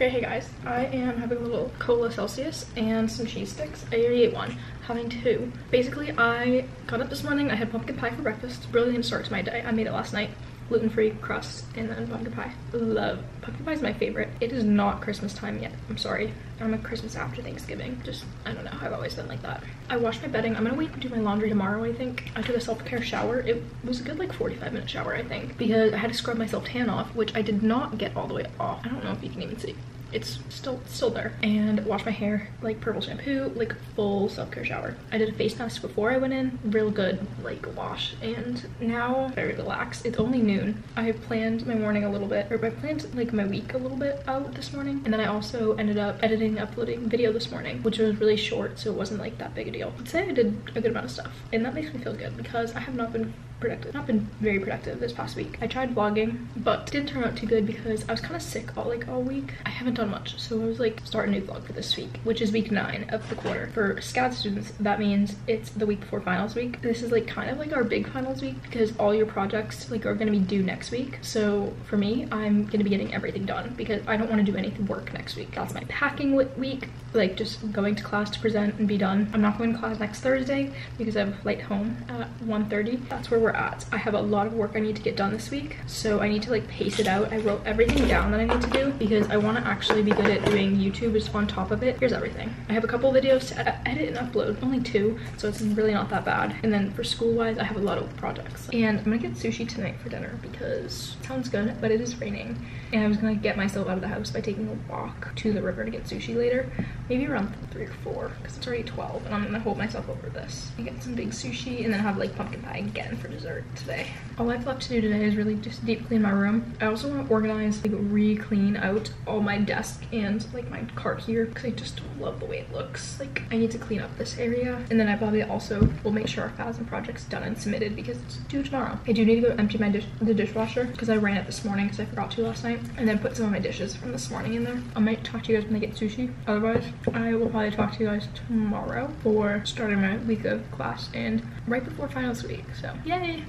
Okay, hey guys, I am having a little cola Celsius and some cheese sticks. I already ate one, having two. Basically, I got up this morning, I had pumpkin pie for breakfast. Brilliant start to my day. I made it last night gluten-free crust and then pumpkin pie. Love. Pumpkin pie is my favorite. It is not christmas time yet. I'm sorry. I'm a christmas after thanksgiving. Just i don't know i've always been like that. I washed my bedding. I'm gonna wait and do my laundry tomorrow i think. I took a self-care shower. It was a good like 45 minute shower i think because i had to scrub myself tan off which i did not get all the way off. I don't know if you can even see it's still still there. And wash my hair like purple shampoo like full self-care shower. I did a face mask before i went in real good like wash. And now very relaxed. It's only noon. I have planned my morning a little bit or i planned like my week a little bit out this morning. And then i also ended up editing uploading video this morning which was really short so it wasn't like that big a deal. I'd say i did a good amount of stuff and that makes me feel good because i have not been productive not been very productive this past week. I tried vlogging but didn't turn out too good because i was kind of sick all like all week. I haven't done much. So i was like start a new vlog for this week which is week nine of the quarter. For scad students that means it's the week before finals week. This is like kind of like our big finals week because all your projects like are going to be due next week. So for me i'm going to be getting everything done because i don't want to do any work next week. That's my packing week like just going to class to present and be done. I'm not going to class next thursday because i have a flight home at 1 30 that's where we're at. I have a lot of work I need to get done this week, so I need to like pace it out. I wrote everything down that I need to do because I want to actually be good at doing YouTube just on top of it. Here's everything. I have a couple videos to edit and upload, only two, so it's really not that bad. And then for school-wise, I have a lot of projects. And I'm gonna get sushi tonight for dinner because it sounds good, but it is raining. And I was gonna get myself out of the house by taking a walk to the river to get sushi later, maybe around three or four, because it's already 12, and I'm gonna hold myself over this. get some big sushi and then have like pumpkin pie again for dessert today. All I've left to do today is really just deep clean my room. I also want to organize, like re-clean out all my desk and like my cart here because I just love the way it looks. Like I need to clean up this area. And then I probably also will make sure our files and projects done and submitted because it's due tomorrow. I do need to go empty my dish the dishwasher because I ran it this morning because I forgot to last night. And then put some of my dishes from this morning in there. I might talk to you guys when I get sushi. Otherwise, I will probably talk to you guys tomorrow for starting my week of class and right before finals week. So yay!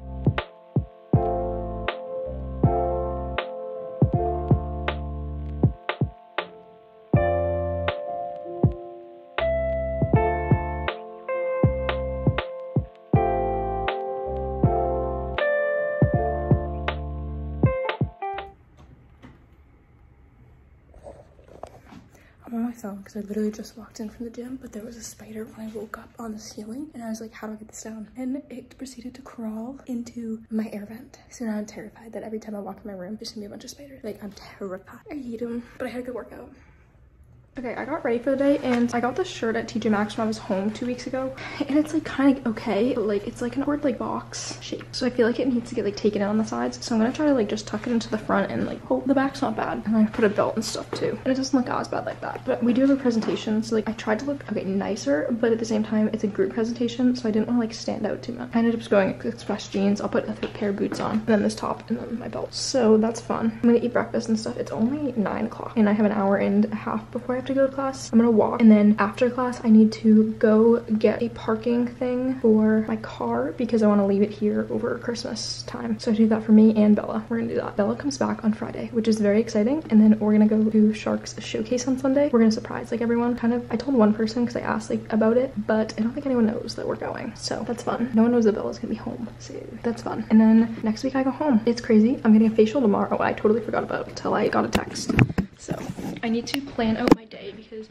On my phone because I literally just walked in from the gym, but there was a spider when I woke up on the ceiling and I was like, how do I get this down? And it proceeded to crawl into my air vent. So now I'm terrified that every time I walk in my room, there's gonna be a bunch of spiders. Like I'm terrified. I hate them, but I had a good workout. Okay, I got ready for the day and I got this shirt at TJ Maxx when I was home two weeks ago. And it's like kind of okay, but like it's like an awkward like box shape. So I feel like it needs to get like taken out on the sides. So I'm gonna try to like just tuck it into the front and like hope the back's not bad. And I put a belt and stuff too. And it doesn't look as bad like that. But we do have a presentation. So like I tried to look okay nicer, but at the same time it's a group presentation. So I didn't want to like stand out too much. I ended up just going express jeans. I'll put a pair of boots on and then this top and then my belt. So that's fun. I'm gonna eat breakfast and stuff. It's only nine o'clock and I have an hour and a half before I have to go to class. I'm gonna walk and then after class I need to go get a parking thing for my car because I want to leave it here over Christmas time. So I do that for me and Bella. We're gonna do that. Bella comes back on Friday, which is very exciting. And then we're gonna go to Shark's showcase on Sunday. We're gonna surprise like everyone kind of. I told one person because I asked like about it, but I don't think anyone knows that we're going. So that's fun. No one knows that Bella's gonna be home. So that's fun. And then next week I go home. It's crazy. I'm getting a facial tomorrow. Oh, I totally forgot about until I got a text. So I need to plan out my day because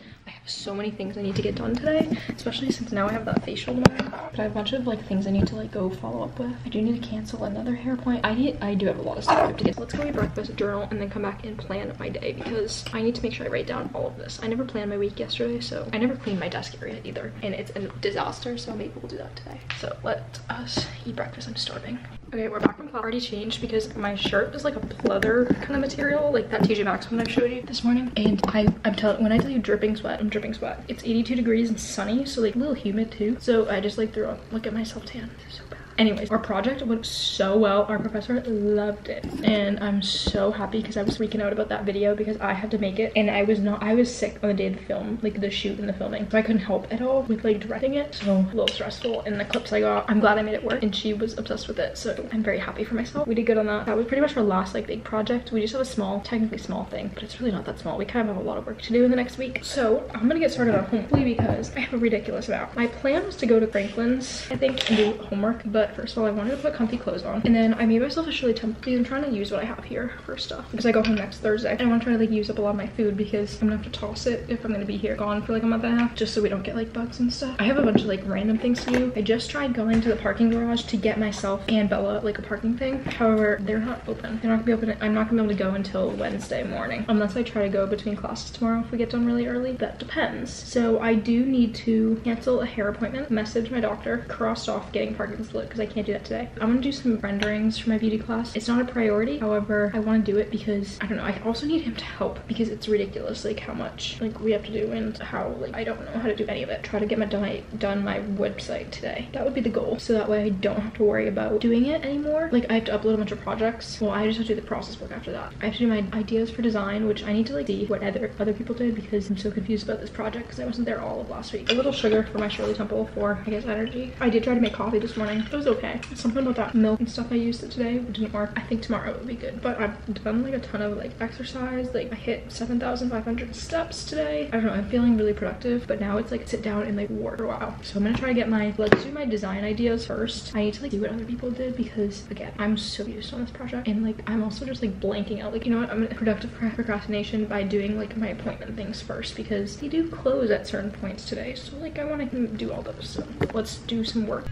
so many things I need to get done today, especially since now I have that facial tomorrow. But I have a bunch of like things I need to like go follow up with. I do need to cancel another hair appointment. I need, I do have a lot of stuff I have to get. Let's go eat breakfast, journal, and then come back and plan my day because I need to make sure I write down all of this. I never planned my week yesterday, so I never cleaned my desk area either. And it's a disaster, so maybe we'll do that today. So let us eat breakfast. I'm starving. Okay, we're back from class. already changed because my shirt is like a pleather kind of material, like that TJ Maxx one I showed you this morning. And I, I'm telling, when I tell you dripping sweat, I'm dripping sweat. It's 82 degrees and sunny, so like a little humid too. So I just like threw look at myself tan. so bad. Anyways, our project went so well. Our professor loved it. And I'm so happy because I was freaking out about that video because I had to make it. And I was not, I was sick on the day of the film, like the shoot and the filming. So I couldn't help at all with like directing it. So a little stressful. And the clips I got, I'm glad I made it work. And she was obsessed with it. So I'm very happy for myself. We did good on that. That was pretty much our last like big project. We just have a small, technically small thing, but it's really not that small. We kind of have a lot of work to do in the next week. So I'm gonna get started on hopefully because I have a ridiculous amount. My plan was to go to Franklin's, I think, and do homework. But first of all, I wanted to put comfy clothes on. And then I made myself a Shirley Temple I'm trying to use what I have here for stuff. Because I go home next Thursday. And I want to try to like use up a lot of my food because I'm gonna have to toss it if I'm gonna be here gone for like a month and a half. Just so we don't get like bugs and stuff. I have a bunch of like random things to do. I just tried going to the parking garage to get myself and Bella like a parking thing. However, they're not open. They're not gonna be open. I'm not gonna be able to go until Wednesday morning. Unless I try to go between classes tomorrow if we get done really early. That depends. So I do need to cancel a hair appointment, message my doctor, crossed off getting parking split because I can't do that today. I'm gonna do some renderings for my beauty class. It's not a priority. However, I wanna do it because I don't know. I also need him to help because it's ridiculous like how much like we have to do and how like I don't know how to do any of it. Try to get my done, done my website today. That would be the goal. So that way I don't have to worry about doing it anymore. Like I have to upload a bunch of projects. Well, I just have to do the process work after that. I have to do my ideas for design, which I need to like see what other other people did because I'm so confused about this project because I wasn't there all of last week. A little sugar for my Shirley Temple for I guess energy. I did try to make coffee this morning. It was okay. Something about that milk and stuff I used it today didn't work. I think tomorrow would be good. But I've done like a ton of like exercise. Like I hit 7,500 steps today. I don't know. I'm feeling really productive. But now it's like sit down and like work for a while. So I'm gonna try to get my let's do my design ideas first. I need to like do what other people did because again I'm so used on this project and like I'm also just like blanking out. Like you know what? I'm gonna productive procrastination by doing like my appointment things first because they do close at certain points today. So like I want to do all those. So let's do some work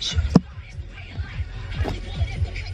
sure.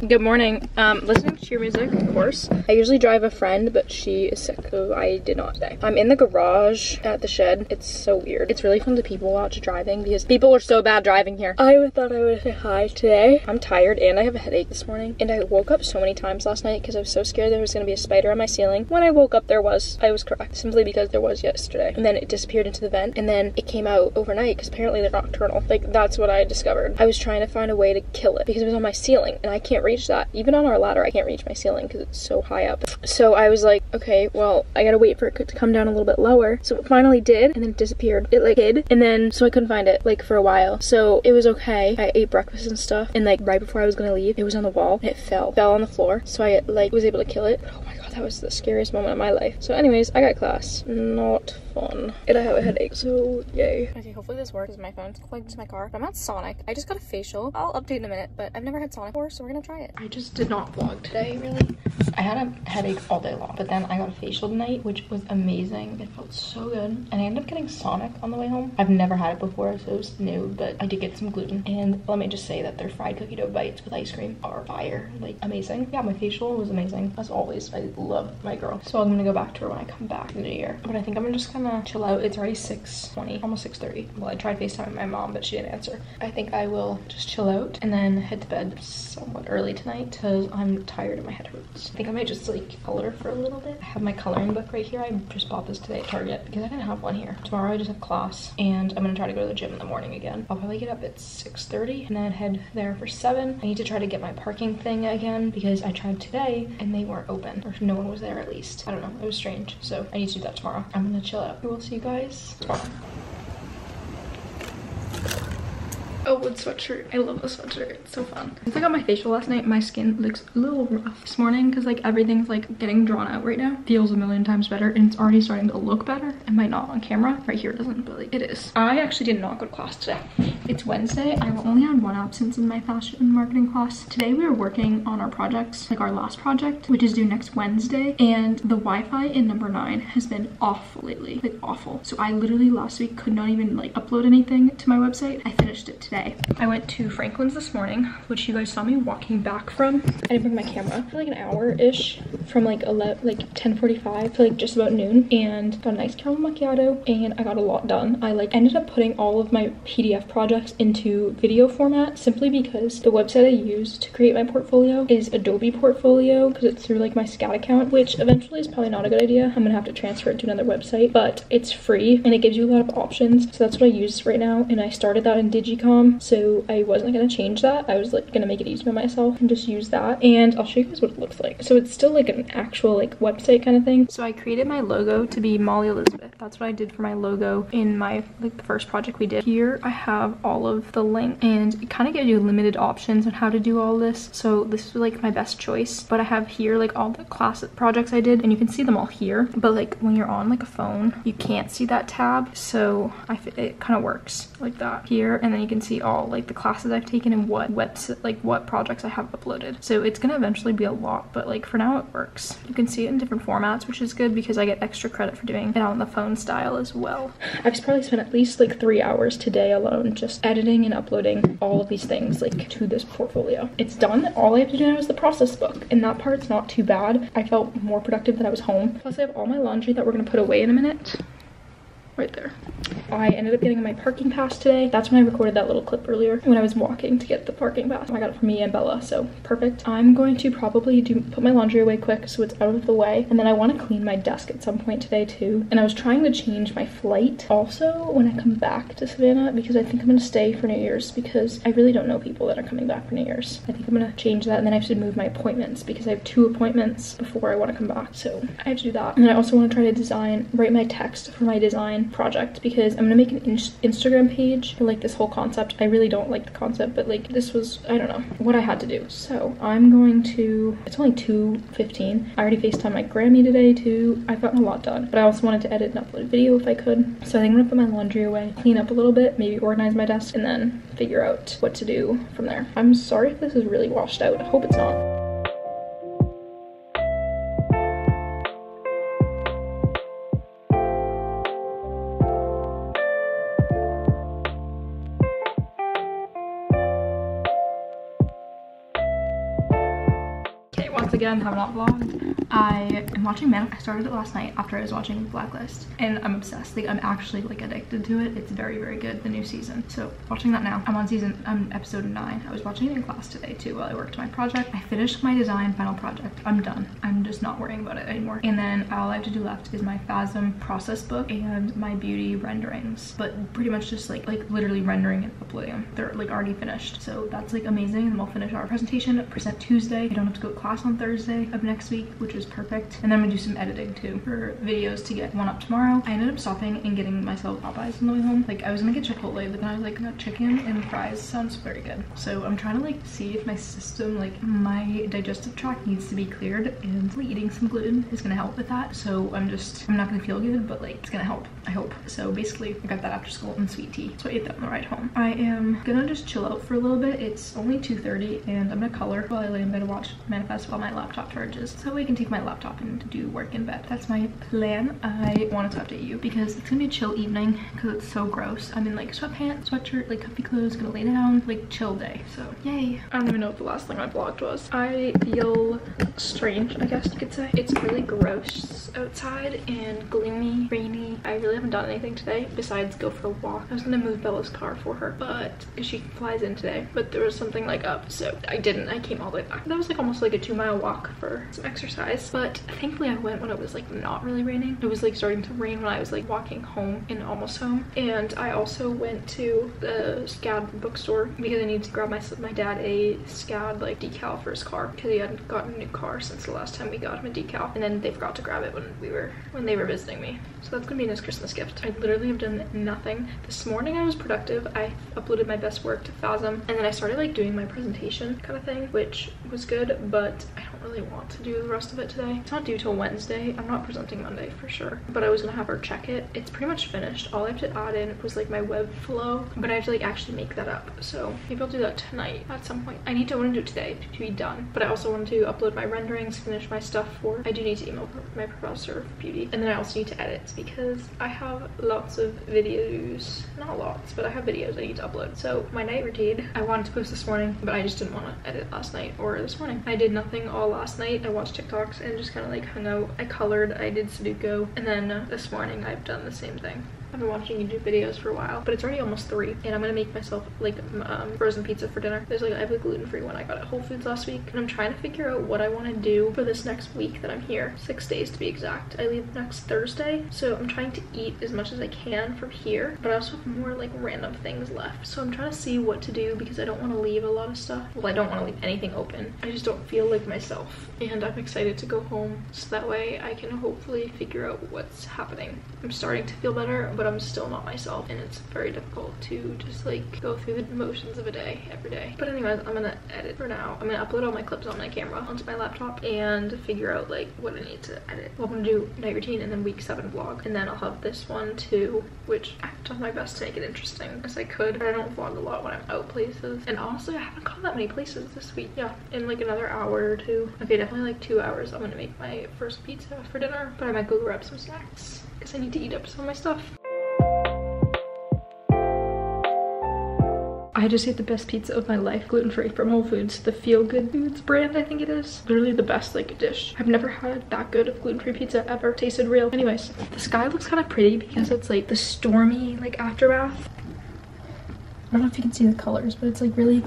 Good morning. Um, listening to your music, of course. I usually drive a friend, but she is sick, so I did not today. I'm in the garage at the shed. It's so weird. It's really fun to people watch driving because people are so bad driving here. I thought I would say hi today. I'm tired and I have a headache this morning. And I woke up so many times last night because I was so scared there was going to be a spider on my ceiling. When I woke up, there was. I was correct, simply because there was yesterday. And then it disappeared into the vent, and then it came out overnight because apparently they're nocturnal. Like, that's what I discovered. I was trying to find a way to kill it because it was on my ceiling, and I can't reach that. Even on our ladder, I can't reach my ceiling because it's so high up. So I was like, okay, well, I gotta wait for it to come down a little bit lower. So it finally did, and then it disappeared. It like hid, and then so I couldn't find it like for a while. So it was okay. I ate breakfast and stuff, and like right before I was gonna leave, it was on the wall. And it fell, fell on the floor. So I like was able to kill it. Oh my god, that was the scariest moment of my life. So anyways, I got class. Not fun. And I have a headache, so yay. Okay, hopefully this works. My phone's plugged into my car. I'm at Sonic. I just got a facial. I'll update in a minute, but I've never had Sonic before, so we're gonna try it. I just did not vlog today, really. I had a headache all day long, but then I got a facial tonight, which was amazing. It felt so good. And I ended up getting Sonic on the way home. I've never had it before, so it was new, but I did get some gluten. And let me just say that their fried cookie dough bites with ice cream are fire. Like, amazing. Yeah, my facial was amazing. As always, I love my girl. So I'm gonna go back to her when I come back in the new year. But I think I'm just gonna chill out. It's already 6.20, almost 6.30. Well, I tried FaceTiming my mom, but she didn't answer. I think I will just chill out and then head to bed somewhat early tonight because I'm tired and my head hurts. I think I might just like color for a little bit. I have my coloring book right here. I just bought this today at Target because I didn't have one here. Tomorrow I just have class and I'm gonna try to go to the gym in the morning again. I'll probably get up at 6.30 and then head there for 7. I need to try to get my parking thing again because I tried today and they weren't open or no one was there at least. I don't know. It was strange. So I need to do that tomorrow. I'm gonna chill out. We'll see you guys. Oh, wood sweatshirt. I love this sweatshirt. It's so fun. Since I got my facial last night, my skin looks a little rough this morning because like everything's like getting drawn out right now. Feels a million times better and it's already starting to look better. It might not on camera. Right here it doesn't, but like it is. I actually did not go to class today. It's Wednesday. I only had one absence in my fashion marketing class. Today we were working on our projects, like our last project, which is due next Wednesday. And the Wi-Fi in number nine has been awful lately, like awful. So I literally last week could not even like upload anything to my website. I finished it today today. I went to Franklin's this morning, which you guys saw me walking back from. I didn't bring my camera for like an hour-ish from like 11, like 10.45 to like just about noon and got a nice caramel macchiato and I got a lot done. I like ended up putting all of my PDF projects into video format simply because the website I used to create my portfolio is Adobe Portfolio because it's through like my SCAD account, which eventually is probably not a good idea. I'm gonna have to transfer it to another website, but it's free and it gives you a lot of options. So that's what I use right now. And I started that in Digicom. Um, so I wasn't gonna change that. I was like gonna make it easy for myself and just use that. And I'll show you guys what it looks like. So it's still like an actual like website kind of thing. So I created my logo to be Molly Elizabeth. That's what I did for my logo in my like the first project we did. Here I have all of the link and it kind of gives you limited options on how to do all this. So this is like my best choice. But I have here like all the class projects I did and you can see them all here. But like when you're on like a phone, you can't see that tab. So I it kind of works like that here. And then you can see all like the classes I've taken and what webs like what projects I have uploaded. So it's gonna eventually be a lot, but like for now it works. You can see it in different formats, which is good because I get extra credit for doing it on the phone style as well. I've probably spent at least like three hours today alone just editing and uploading all of these things like to this portfolio. It's done. All I have to do now is the process book and that part's not too bad. I felt more productive that I was home. Plus I have all my laundry that we're gonna put away in a minute right there. I ended up getting my parking pass today. That's when I recorded that little clip earlier when I was walking to get the parking pass. I got it from me and Bella, so perfect. I'm going to probably do put my laundry away quick so it's out of the way. And then I want to clean my desk at some point today too. And I was trying to change my flight also when I come back to Savannah because I think I'm going to stay for New Year's because I really don't know people that are coming back for New Year's. I think I'm going to change that and then I have to move my appointments because I have two appointments before I want to come back. So I have to do that. And then I also want to try to design, write my text for my design project because I'm gonna make an in Instagram page for like this whole concept. I really don't like the concept, but like this was, I don't know, what I had to do. So I'm going to, it's only 2.15. I already FaceTime my Grammy today too. I've gotten a lot done, but I also wanted to edit and upload a video if I could. So I think I'm gonna put my laundry away, clean up a little bit, maybe organize my desk, and then figure out what to do from there. I'm sorry if this is really washed out. I hope it's not. Again have not vlogged i am watching man i started it last night after i was watching blacklist and i'm obsessed. Like i'm actually like addicted to it. It's very very good the new season. So watching that now. I'm on season i'm episode nine. I was watching it in class today too while i worked on my project. I finished my design final project. I'm done. I'm just not worrying about it anymore. And then all i have to do left is my FASM process book and my beauty renderings but pretty much just like like literally rendering and uploading them they're like already finished. So that's like amazing. And we'll finish our presentation present tuesday. I don't have to go to class on thursday Thursday of next week, which is perfect. And then I'm gonna do some editing too for videos to get one up tomorrow. I ended up stopping and getting myself Popeyes on the way home. Like I was gonna get Chipotle, but then I was like, no, chicken and fries sounds very good. So I'm trying to like see if my system, like my digestive tract needs to be cleared and eating some gluten is gonna help with that. So I'm just, I'm not gonna feel good, but like it's gonna help, I hope. So basically I got that after school and sweet tea. So I ate that on the ride home. I am gonna just chill out for a little bit. It's only 2.30 and I'm gonna color while I lay in bed and watch Manifest while my laptop charges so I can take my laptop and do work in bed. That's my plan. I wanted to update you because it's gonna be a chill evening because it's so gross. I'm in like sweatpants, sweatshirt, like comfy clothes, gonna lay down, like chill day. So yay. I don't even know what the last thing I vlogged was. I feel strange, I guess you could say. It's really gross outside and gloomy, rainy. I really haven't done anything today besides go for a walk. I was gonna move Bella's car for her, but because she flies in today, but there was something like up, so I didn't. I came all the way back. That was like almost like a two mile walk for some exercise, but thankfully I went when it was like not really raining. It was like starting to rain when I was like walking home and almost home. And I also went to the SCAD bookstore because I needed to grab my, my dad a SCAD like decal for his car because he hadn't gotten a new car since the last time we got him a decal. And then they forgot to grab it when we were, when they were visiting me. So that's gonna be his Christmas gift. I literally have done nothing. This morning I was productive. I uploaded my best work to FASM and then I started like doing my presentation kind of thing, which was good, but I don't really want to do the rest of it today. It's not due till Wednesday. I'm not presenting Monday for sure, but I was gonna have her check it. It's pretty much finished. All I have to add in was like my web flow, but I have to like actually make that up. So maybe I'll do that tonight at some point. I need to want to do it today to be done, but I also want to upload my renderings, finish my stuff for, I do need to email my professor of beauty. And then I also need to edit because I have lots of videos, not lots, but I have videos I need to upload. So my night routine, I wanted to post this morning, but I just didn't want to edit last night or this morning. I did nothing all last night. I watched TikToks and just kind of like hung out. I colored, I did Sudoku, and then uh, this morning I've done the same thing. I've been watching YouTube videos for a while, but it's already almost three, and I'm gonna make myself like um, frozen pizza for dinner. There's like I have a gluten-free one I got at Whole Foods last week, and I'm trying to figure out what I want to do for this next week that I'm here. Six days to be exact. I leave next Thursday, so I'm trying to eat as much as I can from here, but I also have more like random things left. So I'm trying to see what to do because I don't want to leave a lot of stuff. Well, I don't want to leave anything open. I just don't feel like myself, and I'm excited to go home so that way I can hopefully figure out what's happening. I'm starting to feel better, but I'm still not myself myself and it's very difficult to just like go through the motions of a day every day. But anyways, I'm gonna edit for now. I'm gonna upload all my clips on my camera onto my laptop and figure out like what I need to edit. Well, I'm gonna do night routine and then week seven vlog. And then I'll have this one too, which I have done my best to make it interesting as I could. But I don't vlog a lot when I'm out places. And honestly, I haven't gone that many places this week. Yeah, in like another hour or two. Okay, definitely like two hours. I'm gonna make my first pizza for dinner. But I might go grab some snacks because I need to eat up some of my stuff. I just ate the best pizza of my life, gluten-free from Whole Foods. The Feel Good Foods brand, I think it is. Literally the best like dish. I've never had that good of gluten-free pizza ever. Tasted real. Anyways, the sky looks kind of pretty because it's like the stormy like aftermath. I don't know if you can see the colors, but it's like really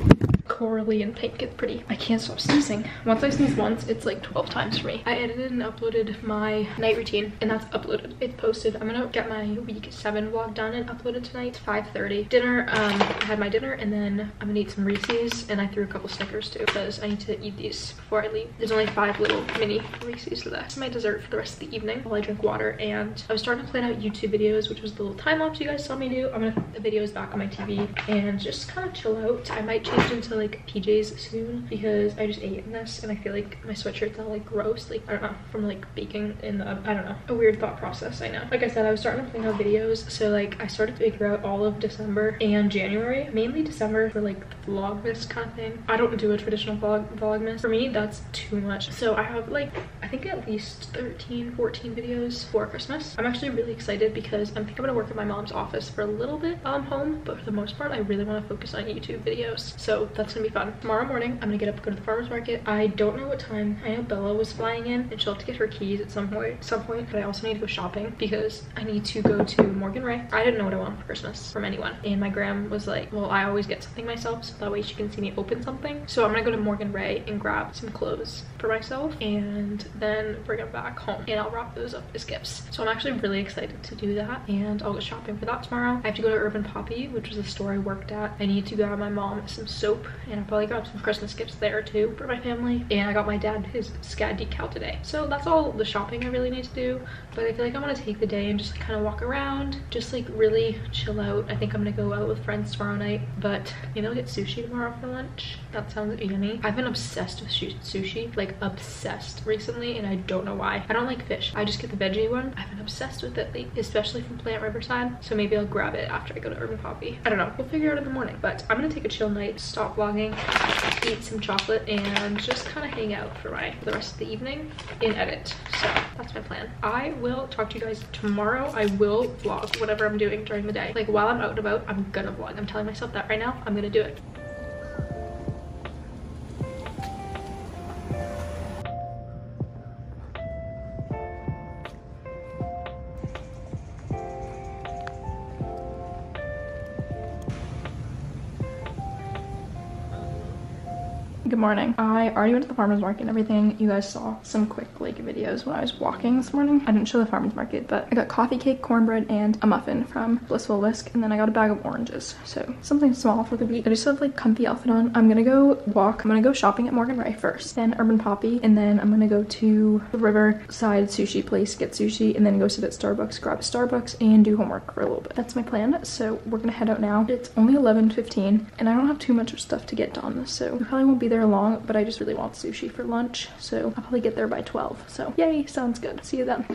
corally and pink. It's pretty. I can't stop sneezing. Once I sneeze once, it's like 12 times for me. I edited and uploaded my night routine and that's uploaded. It's posted. I'm gonna get my week seven vlog done and uploaded tonight. It's 5.30. Dinner, um, I had my dinner and then I'm gonna eat some Reese's and I threw a couple Snickers too because I need to eat these before I leave. There's only five little mini Reese's, left. my dessert for the rest of the evening while I drink water. And I was starting to plan out YouTube videos, which was the little time lapse you guys saw me do. I'm gonna put the videos back on my TV and just kind of chill out. I might change into like PJs soon because I just ate in this and I feel like my sweatshirt's all like gross. Like, I don't know, from like baking in the, I don't know, a weird thought process, I know. Like I said, I was starting to plan out videos. So like I started to figure out all of December and January, mainly December for like vlogmas kind of thing. I don't do a traditional vlog vlogmas. For me, that's too much. So I have like, I think at least 13, 14 videos for Christmas. I'm actually really excited because I think I'm gonna work in my mom's office for a little bit while I'm home, but for the most part, I really want to focus on YouTube videos. So that's gonna be fun. Tomorrow morning, I'm gonna get up, go to the farmer's market. I don't know what time. I know Bella was flying in and she'll have to get her keys at some point, some point, but I also need to go shopping because I need to go to Morgan Ray. I didn't know what I wanted for Christmas from anyone. And my gram was like, well, I always get something myself so that way she can see me open something. So I'm gonna go to Morgan Ray and grab some clothes for myself and then bring them back home and I'll wrap those up as gifts. So I'm actually really excited to do that and I'll go shopping for that tomorrow. I have to go to Urban Poppy, which was the store I worked at. I need to grab my mom some soap and I'll probably grab some Christmas gifts there too for my family. And I got my dad his SCAD decal today. So that's all the shopping I really need to do. But I feel like I want to take the day and just like, kind of walk around, just like really chill out. I think I'm gonna go out with friends tomorrow night, but maybe I'll get sushi tomorrow for lunch. That sounds yummy. I've been obsessed with sushi, like obsessed recently, and I don't know why. I don't like fish. I just get the veggie one. I've been obsessed with it, like, especially from Plant Riverside. So maybe I'll grab it after I go to Urban Poppy. I don't know. We'll figure it out in the morning. But I'm gonna take a chill night, stop vlogging, eat some chocolate, and just kind of hang out for my for the rest of the evening and edit. So that's my plan. I will talk to you guys tomorrow. I will vlog whatever I'm doing during the day. Like while I'm out and about, I'm gonna vlog. I'm telling myself that right now. I'm gonna do it. Morning. I already went to the farmer's market and everything. You guys saw some quick like videos when I was walking this morning. I didn't show the farmer's market, but I got coffee cake, cornbread, and a muffin from Blissful Whisk. And then I got a bag of oranges. So something small for the week. I just have like comfy outfit on. I'm gonna go walk. I'm gonna go shopping at Morgan Ray first, then Urban Poppy. And then I'm gonna go to the Riverside sushi place, get sushi, and then go sit at Starbucks, grab Starbucks, and do homework for a little bit. That's my plan. So we're gonna head out now. It's only 11.15 and I don't have too much stuff to get done. So we probably won't be there there long, but I just really want sushi for lunch. So I'll probably get there by 12. So yay, sounds good. See you then.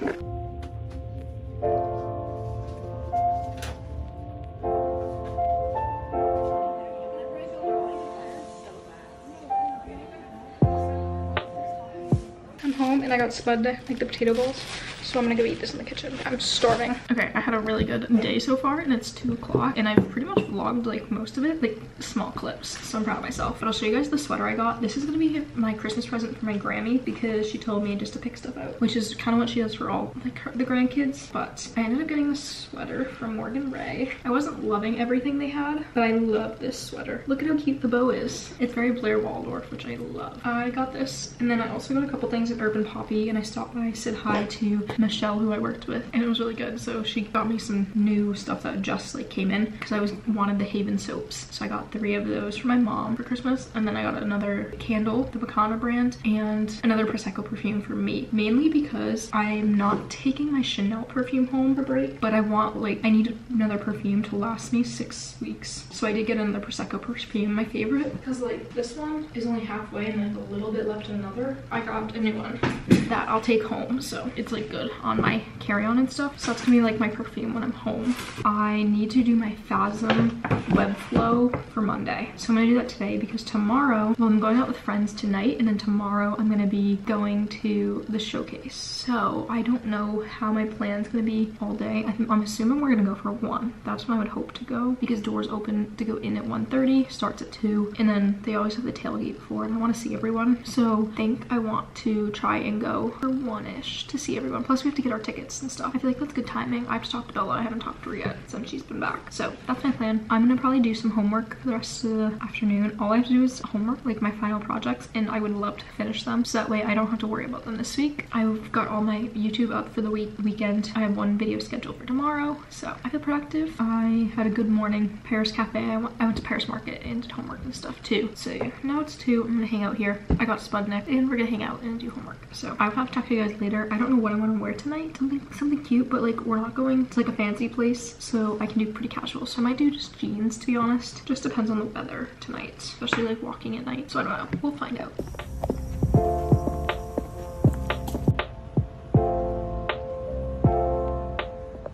I'm home and I got Spudnik the potato balls. So I'm gonna go eat this in the kitchen. I'm starving. Okay, I had a really good day so far and it's two o'clock and I've pretty much vlogged like most of it, like small clips. So I'm proud of myself. But I'll show you guys the sweater I got. This is gonna be my Christmas present for my Grammy because she told me just to pick stuff out, which is kind of what she does for all like her, the grandkids. But I ended up getting this sweater from Morgan Ray. I wasn't loving everything they had, but I love this sweater. Look at how cute the bow is. It's very Blair Waldorf, which I love. I got this and then I also got a couple things at Urban Poppy and I stopped by, said hi to Michelle who I worked with and it was really good. So she got me some new stuff that just like came in because I was wanted the Haven soaps. So I got three of those for my mom for Christmas and then I got another candle, the Bacana brand and another Prosecco perfume for me. Mainly because I'm not taking my Chanel perfume home for break but I want like I need another perfume to last me six weeks. So I did get another Prosecco perfume, my favorite because like this one is only halfway and there's a little bit left in another. I got a new one that I'll take home so it's like good on my carry-on and stuff. So that's gonna be like my perfume when I'm home. I need to do my FASM Webflow for Monday. So I'm gonna do that today because tomorrow, well I'm going out with friends tonight and then tomorrow I'm gonna be going to the showcase. So I don't know how my plan's gonna be all day. I I'm assuming we're gonna go for one. That's when I would hope to go because doors open to go in at 1.30, starts at 2, and then they always have the tailgate before and I wanna see everyone. So I think I want to try and go for one-ish to see everyone. Plus we have to get our tickets and stuff. I feel like that's good timing. I have to Bella. I haven't talked to her yet since she's been back. So that's my plan. I'm gonna probably do some homework for the rest of the afternoon. All I have to do is homework, like my final projects, and I would love to finish them. So that way I don't have to worry about them this week. I've got all my YouTube up for the week weekend. I have one video scheduled for tomorrow. So I feel productive. I had a good morning. Paris Cafe. I went, I went to Paris Market and did homework and stuff too. So yeah, now it's two. I'm gonna hang out here. I got Spudnik and we're gonna hang out and do homework. So I'll have to talk to you guys later. I don't know what I want to wear tonight. Something something cute, but like we're not going to like a fancy place, so I can do pretty casual. So I might do just jeans to be honest. Just depends on the weather tonight, especially like walking at night. So I don't know. We'll find out.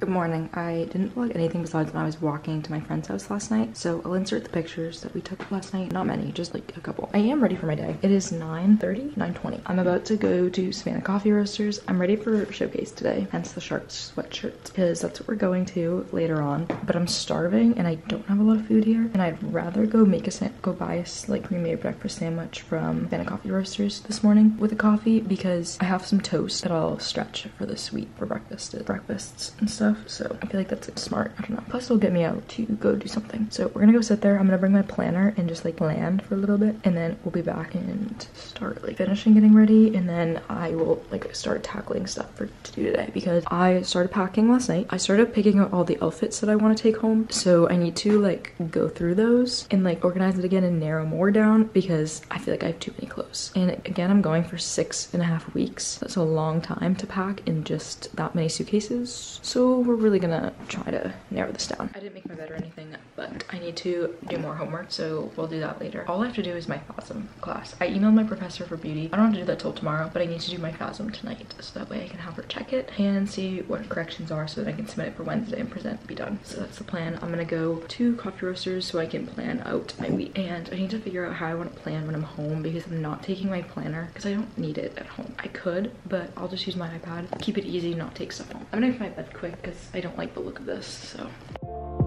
Good morning. I didn't vlog anything besides when I was walking to my friend's house last night, so I'll insert the pictures that we took last night. Not many, just like a couple. I am ready for my day. It is 9.30, 9.20. I'm about to go to Savannah Coffee Roasters. I'm ready for showcase today, hence the Sharks sweatshirt, because that's what we're going to later on. But I'm starving and I don't have a lot of food here, and I'd rather go make a go buy a like pre-made breakfast sandwich from Savannah Coffee Roasters this morning with a coffee because I have some toast that I'll stretch for this week for breakfast, breakfasts and stuff. So I feel like that's smart. I don't know. Plus it'll get me out to go do something. So we're gonna go sit there. I'm gonna bring my planner and just like land for a little bit. And then we'll be back and start like finishing getting ready. And then I will like start tackling stuff for to do today because I started packing last night. I started picking out all the outfits that I want to take home. So I need to like go through those and like organize it again and narrow more down because I feel like I have too many clothes. And again, I'm going for six and a half weeks. That's a long time to pack in just that many suitcases. So we're really gonna try to narrow this down. I didn't make my bed or anything, but I need to do more homework, so we'll do that later. All I have to do is my FASM class. I emailed my professor for beauty. I don't have to do that till tomorrow, but I need to do my FASM tonight, so that way I can have her check it and see what corrections are so that I can submit it for Wednesday and present be done. So that's the plan. I'm gonna go to coffee roasters so I can plan out my week. And I need to figure out how I want to plan when I'm home because I'm not taking my planner because I don't need it at home. I could, but I'll just use my iPad. Keep it easy, not take stuff home. I'm gonna make my bed quick because I don't like the look of this, so.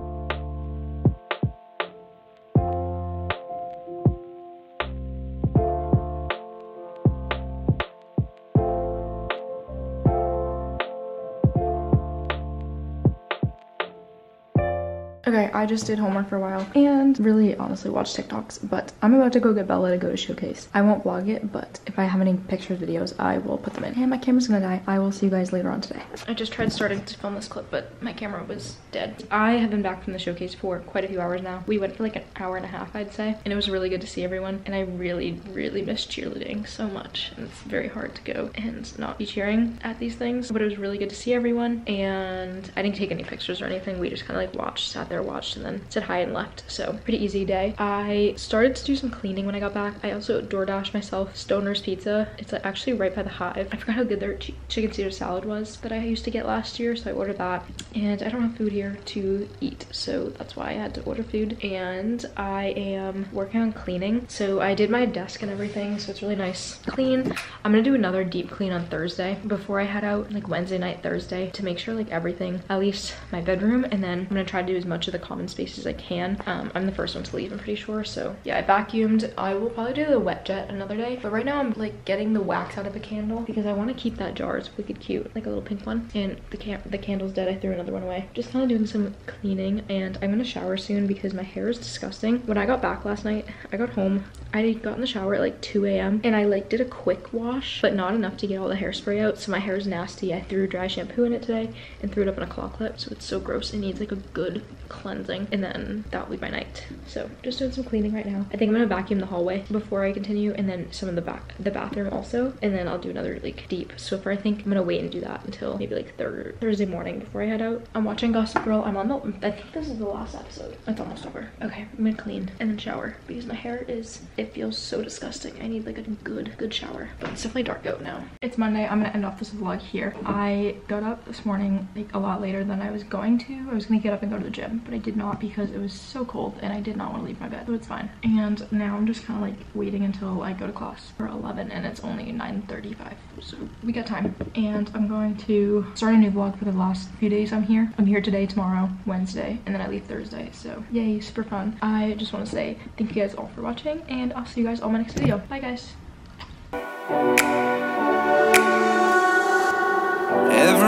I just did homework for a while and really honestly watched TikToks, but I'm about to go get Bella to go to Showcase. I won't vlog it, but if I have any pictures, videos, I will put them in. And my camera's gonna die. I will see you guys later on today. I just tried starting to film this clip, but my camera was dead. I have been back from the showcase for quite a few hours now. We went for like an hour and a half, I'd say, and it was really good to see everyone. And I really, really miss cheerleading so much. And it's very hard to go and not be cheering at these things, but it was really good to see everyone. And I didn't take any pictures or anything. We just kind of like watched, sat there, there, and then said hi and left. So pretty easy day. I started to do some cleaning when I got back. I also DoorDash myself Stoner's Pizza. It's actually right by the Hive. I forgot how good their ch chicken Caesar salad was that I used to get last year, so I ordered that. And I don't have food here to eat, so that's why I had to order food. And I am working on cleaning. So I did my desk and everything, so it's really nice clean. I'm gonna do another deep clean on Thursday before I head out, like Wednesday night, Thursday, to make sure like everything, at least my bedroom, and then I'm gonna try to do as much of the common spaces as I can. Um, I'm the first one to leave, I'm pretty sure. So yeah, I vacuumed. I will probably do the wet jet another day, but right now I'm like getting the wax out of a candle because I want to keep that jar. It's wicked cute, like a little pink one. And the can the candle's dead. I threw another one away. Just kind of doing some cleaning, and I'm gonna shower soon because my hair is disgusting. When I got back last night, I got home. I got in the shower at like 2 a.m. and I like did a quick wash, but not enough to get all the hairspray out. So my hair is nasty. I threw dry shampoo in it today and threw it up in a claw clip. So it's so gross. It needs like a good cleansing and then that will be my night. So just doing some cleaning right now. I think I'm gonna vacuum the hallway before I continue and then some of the back the bathroom also and then I'll do another like deep Swiffer. I think I'm gonna wait and do that until maybe like third Thursday morning before I head out. I'm watching Gossip Girl. I'm on the I think this is the last episode. It's almost over. Okay, I'm gonna clean and then shower because my hair is it feels so disgusting. I need like a good good shower. But it's definitely dark out now. It's Monday. I'm gonna end off this vlog here. I got up this morning like a lot later than I was going to. I was gonna get up and go to the gym, but I did did not because it was so cold and I did not want to leave my bed, so it's fine. And now I'm just kind of like waiting until I go to class for 11 and it's only 9.35, so we got time. And I'm going to start a new vlog for the last few days I'm here. I'm here today, tomorrow, Wednesday, and then I leave Thursday, so yay, super fun. I just want to say thank you guys all for watching and I'll see you guys on my next video. Bye guys. Every